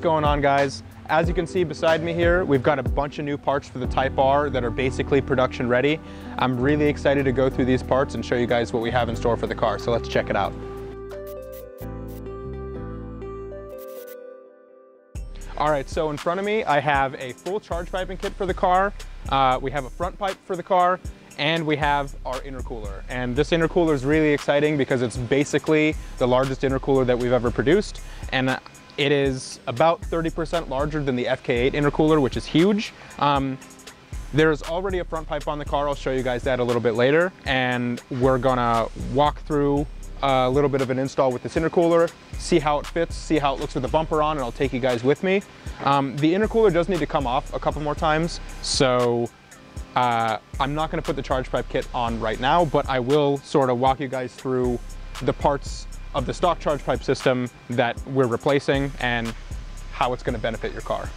going on guys? As you can see beside me here, we've got a bunch of new parts for the Type R that are basically production ready. I'm really excited to go through these parts and show you guys what we have in store for the car, so let's check it out. All right, so in front of me, I have a full charge piping kit for the car. Uh, we have a front pipe for the car, and we have our intercooler. And this intercooler is really exciting because it's basically the largest intercooler that we've ever produced. And it is about 30% larger than the FK8 intercooler, which is huge. Um, there's already a front pipe on the car. I'll show you guys that a little bit later. And we're gonna walk through a little bit of an install with this intercooler, see how it fits, see how it looks with the bumper on, and I'll take you guys with me. Um, the intercooler does need to come off a couple more times, so uh, I'm not gonna put the charge pipe kit on right now, but I will sort of walk you guys through the parts of the stock charge pipe system that we're replacing and how it's gonna benefit your car.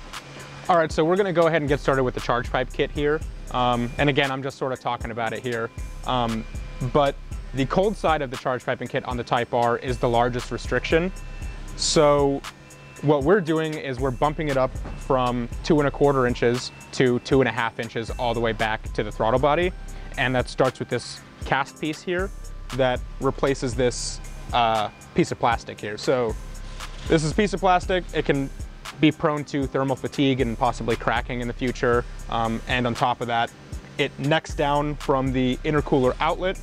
All right, so we're gonna go ahead and get started with the charge pipe kit here. Um, and again, I'm just sort of talking about it here. Um, but the cold side of the charge piping kit on the Type R is the largest restriction. So what we're doing is we're bumping it up from two and a quarter inches to two and a half inches all the way back to the throttle body. And that starts with this cast piece here that replaces this uh, piece of plastic here. So this is a piece of plastic. It can be prone to thermal fatigue and possibly cracking in the future. Um, and on top of that, it necks down from the intercooler outlet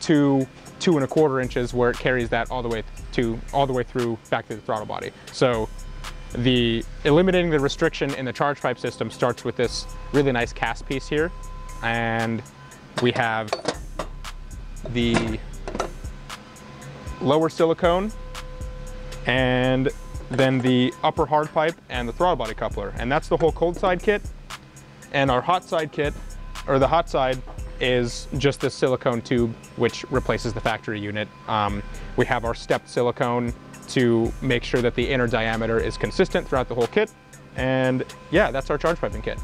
to two and a quarter inches where it carries that all the way to all the way through back to the throttle body. So the eliminating the restriction in the charge pipe system starts with this really nice cast piece here. And we have the lower silicone and then the upper hard pipe and the throttle body coupler. And that's the whole cold side kit. And our hot side kit, or the hot side, is just this silicone tube, which replaces the factory unit. Um, we have our stepped silicone to make sure that the inner diameter is consistent throughout the whole kit. And yeah, that's our charge piping kit.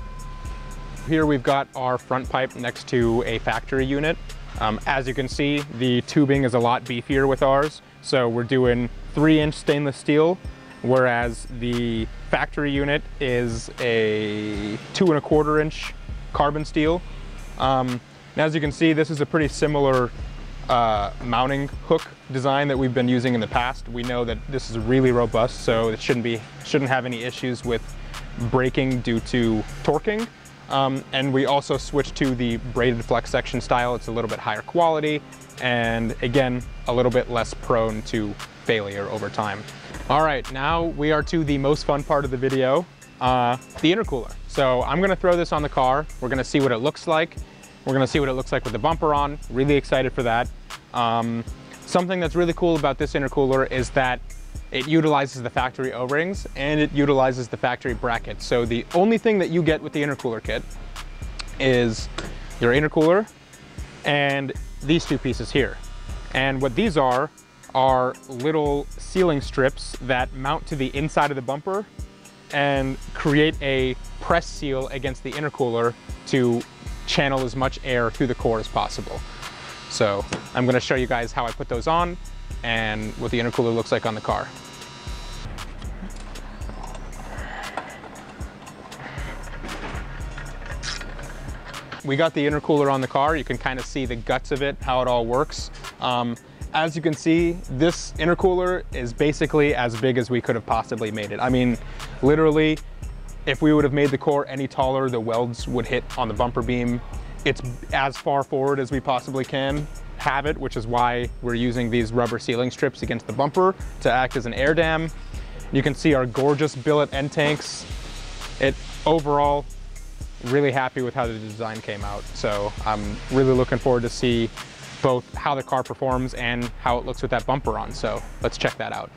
Here we've got our front pipe next to a factory unit. Um, as you can see, the tubing is a lot beefier with ours. So we're doing three inch stainless steel, whereas the factory unit is a two and a quarter inch carbon steel. Um, and as you can see, this is a pretty similar uh, mounting hook design that we've been using in the past. We know that this is really robust, so it shouldn't be shouldn't have any issues with breaking due to torquing. Um, and we also switched to the braided flex section style. It's a little bit higher quality and again, a little bit less prone to failure over time. All right, now we are to the most fun part of the video, uh, the intercooler. So I'm gonna throw this on the car. We're gonna see what it looks like. We're gonna see what it looks like with the bumper on. Really excited for that. Um, something that's really cool about this intercooler is that it utilizes the factory O-rings and it utilizes the factory brackets. So the only thing that you get with the intercooler kit is your intercooler and these two pieces here. And what these are, are little sealing strips that mount to the inside of the bumper and create a press seal against the intercooler to channel as much air through the core as possible. So I'm gonna show you guys how I put those on and what the intercooler looks like on the car. We got the intercooler on the car. You can kind of see the guts of it, how it all works. Um, as you can see, this intercooler is basically as big as we could have possibly made it. I mean, literally, if we would have made the core any taller, the welds would hit on the bumper beam. It's as far forward as we possibly can have it, which is why we're using these rubber sealing strips against the bumper to act as an air dam. You can see our gorgeous billet end tanks. It overall, really happy with how the design came out. So I'm really looking forward to see both how the car performs and how it looks with that bumper on. So let's check that out.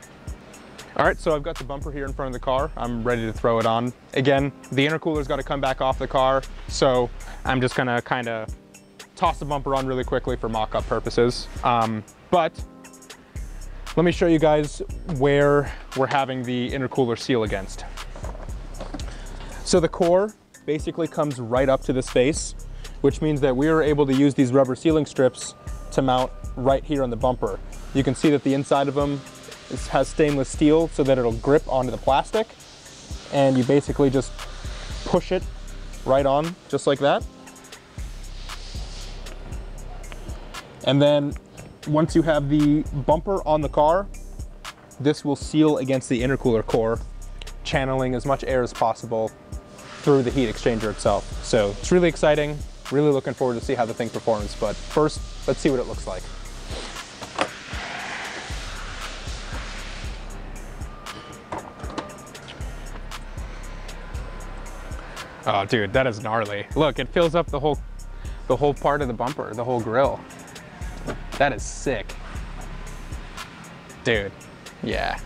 All right, so I've got the bumper here in front of the car. I'm ready to throw it on. Again, the intercooler's got to come back off the car. So I'm just gonna kind of toss the bumper on really quickly for mock-up purposes. Um, but let me show you guys where we're having the intercooler seal against. So the core basically comes right up to the space, which means that we are able to use these rubber sealing strips to mount right here on the bumper. You can see that the inside of them has stainless steel so that it'll grip onto the plastic. and you basically just push it right on, just like that. And then once you have the bumper on the car, this will seal against the intercooler core, channeling as much air as possible through the heat exchanger itself. So it's really exciting, really looking forward to see how the thing performs. But first, let's see what it looks like. Oh, dude, that is gnarly. Look, it fills up the whole, the whole part of the bumper, the whole grill. That is sick. Dude, yeah.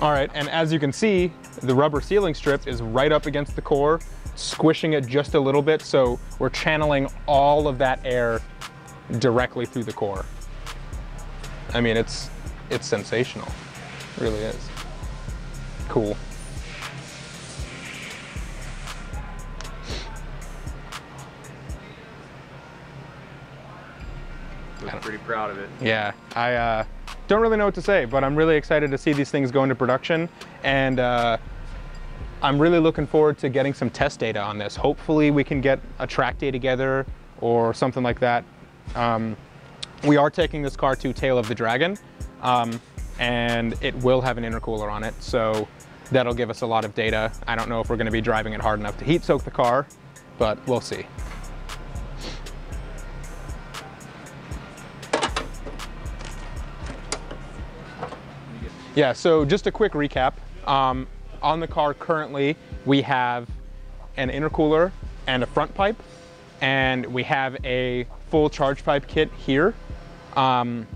All right, and as you can see, the rubber sealing strip is right up against the core, squishing it just a little bit, so we're channeling all of that air directly through the core. I mean, it's, it's sensational, it really is. Cool. Pretty proud of it. Yeah, I uh, don't really know what to say, but I'm really excited to see these things go into production. And uh, I'm really looking forward to getting some test data on this. Hopefully we can get a track day together or something like that. Um, we are taking this car to Tail of the Dragon, um, and it will have an intercooler on it. So that'll give us a lot of data. I don't know if we're gonna be driving it hard enough to heat soak the car, but we'll see. Yeah, so just a quick recap. Um, on the car currently, we have an intercooler and a front pipe, and we have a full charge pipe kit here. Um,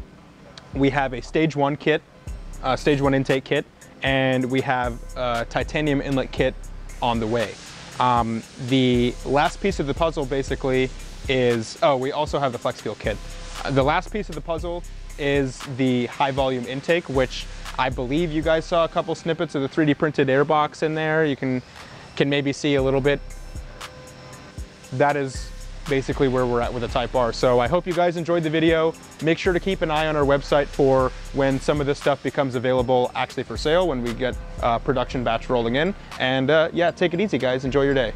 we have a stage one kit, uh, stage one intake kit, and we have a titanium inlet kit on the way. Um, the last piece of the puzzle basically is, oh, we also have the flex fuel kit. Uh, the last piece of the puzzle is the high volume intake, which I believe you guys saw a couple snippets of the 3D printed airbox in there. You can, can maybe see a little bit. That is basically where we're at with the Type R. So I hope you guys enjoyed the video. Make sure to keep an eye on our website for when some of this stuff becomes available actually for sale, when we get uh, production batch rolling in. And uh, yeah, take it easy guys, enjoy your day.